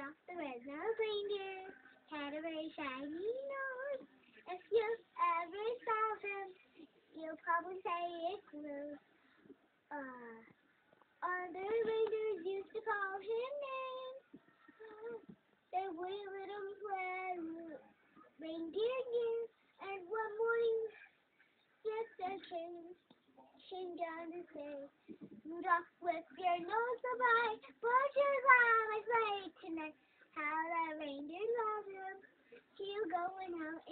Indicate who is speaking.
Speaker 1: Rudolph the red-nosed reindeer had a very shiny nose. If you ever saw him, you'll probably say it glue. Uh, other reindeers used to call him names. They let him play reindeer again. And one morning, just a king came down to say, how the reindeer love him. He'll go without